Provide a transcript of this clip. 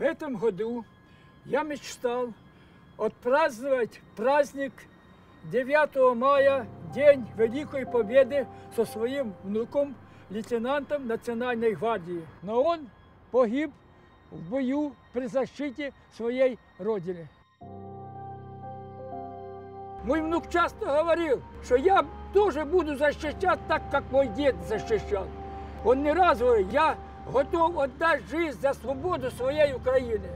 В этом году я мечтал отпраздновать праздник 9 мая, День Великой Победы со своим внуком, лейтенантом Национальной гвардии. Но он погиб в бою при защите своей родины. Мой внук часто говорил, что я тоже буду защищать так, как мой дед защищал. Он не раз говорил, я готов віддати життя за свободу своєї Украины.